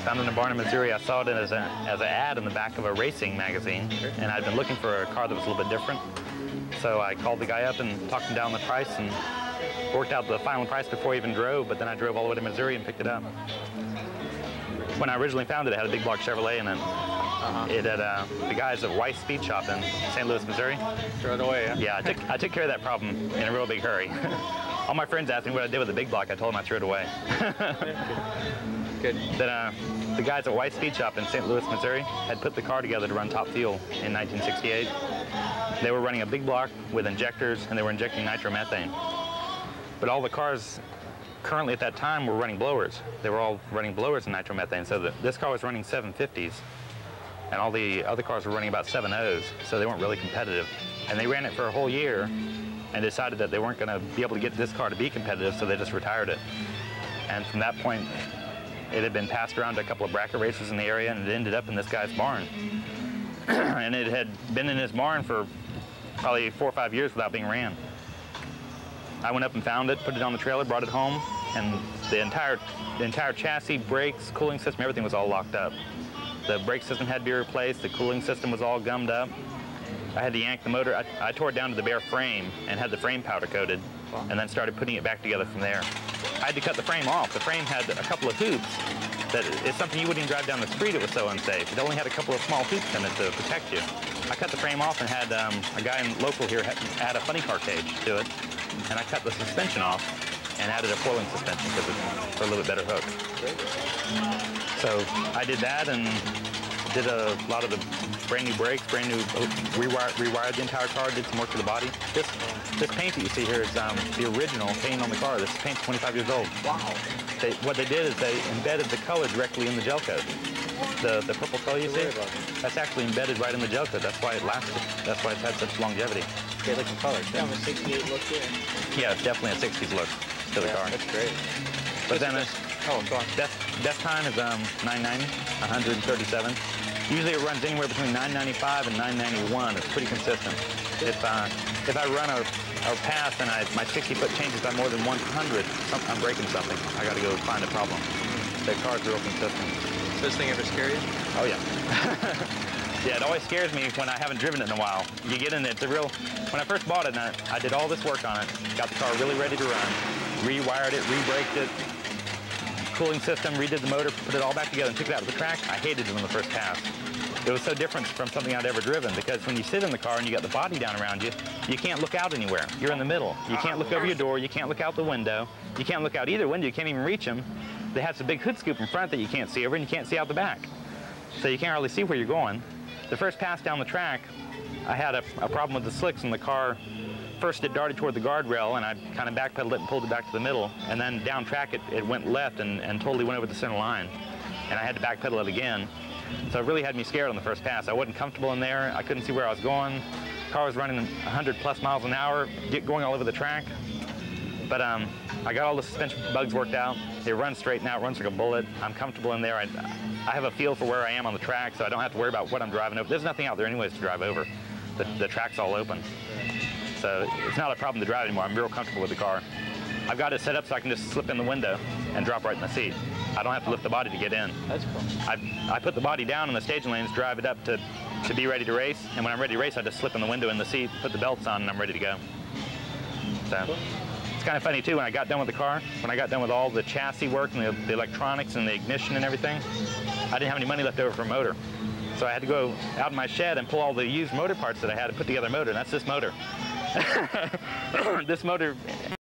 found it in a barn in Missouri. I saw it as, a, as an ad in the back of a racing magazine, and I'd been looking for a car that was a little bit different. So I called the guy up and talked him down the price and worked out the final price before I even drove, but then I drove all the way to Missouri and picked it up. When I originally found it, it had a big block Chevrolet in it. Uh-huh. It had uh, the guys at Weiss Speed Shop in St. Louis, Missouri. Throw it away, yeah? Yeah, I took, I took care of that problem in a real big hurry. all my friends asked me what I did with the big block. I told them I threw it away. Good. Uh, the guys at White Speed Shop in St. Louis, Missouri had put the car together to run top fuel in 1968. They were running a big block with injectors and they were injecting nitromethane. But all the cars currently at that time were running blowers. They were all running blowers in nitromethane. So the, this car was running 750s and all the other cars were running about 7.0s, so they weren't really competitive. And they ran it for a whole year and decided that they weren't going to be able to get this car to be competitive, so they just retired it. And from that point, it had been passed around to a couple of bracket racers in the area, and it ended up in this guy's barn. and it had been in his barn for probably four or five years without being ran. I went up and found it, put it on the trailer, brought it home, and the entire, the entire chassis, brakes, cooling system, everything was all locked up. The brake system had to be replaced, the cooling system was all gummed up. I had to yank the motor, I, I tore it down to the bare frame and had the frame powder coated, and then started putting it back together from there. I had to cut the frame off. The frame had a couple of hoops that is something you wouldn't drive down the street, it was so unsafe. It only had a couple of small hoops in it to protect you. I cut the frame off and had um, a guy in local here add a funny car cage to it, and I cut the suspension off and added a four-link suspension because it's for a little bit better hook. So I did that and did a lot of the brand new brakes, brand new, oh, rewired, rewired the entire car, did some work to the body. This this paint that you see here is um, the original paint on the car. This paint's 25 years old. Wow. They, what they did is they embedded the color directly in the gel coat. The, the purple color you see, that's actually embedded right in the gel coat. That's why it lasted. That's why it's had such longevity. Okay, looking color. Yeah, a 68 look here. Yeah, it's definitely a 60s look to the yeah, car. That's great. But then it's, oh, go on. Best, best time is um, 990, 137. Usually it runs anywhere between 995 and 991. It's pretty consistent. If, uh, if I run a, a pass and I, my 60-foot changes by more than 100, I'm breaking something. I got to go find a problem. The car's real consistent. Does this thing ever scare you? Oh, yeah. yeah, it always scares me when I haven't driven it in a while. You get in it, it's a real... When I first bought it, I, I did all this work on it, got the car really ready to run, rewired it, re-braked it, cooling system, redid the motor, put it all back together and took it out of the track. I hated it on the first pass. It was so different from something I'd ever driven because when you sit in the car and you got the body down around you, you can't look out anywhere. You're in the middle. You can't look over your door. You can't look out the window. You can't look out either window. You can't even reach them. They have some big hood scoop in front that you can't see over and you can't see out the back. So you can't really see where you're going. The first pass down the track, I had a, a problem with the slicks in the car first it darted toward the guardrail and I kind of backpedaled it and pulled it back to the middle and then down track it, it went left and, and totally went over the center line and I had to backpedal it again. So it really had me scared on the first pass. I wasn't comfortable in there. I couldn't see where I was going. Car was running 100 plus miles an hour, get going all over the track. But um, I got all the suspension bugs worked out. It runs straight now, it runs like a bullet. I'm comfortable in there. I, I have a feel for where I am on the track, so I don't have to worry about what I'm driving over. There's nothing out there anyways to drive over. The, the track's all open. So it's not a problem to drive anymore. I'm real comfortable with the car. I've got it set up so I can just slip in the window and drop right in the seat. I don't have to lift the body to get in. That's cool. I, I put the body down in the staging lanes, drive it up to, to be ready to race, and when I'm ready to race, I just slip in the window in the seat, put the belts on, and I'm ready to go. So cool. it's kind of funny too, when I got done with the car, when I got done with all the chassis work and the, the electronics and the ignition and everything, I didn't have any money left over for a motor. So I had to go out in my shed and pull all the used motor parts that I had to put together a motor, and that's this motor. this motor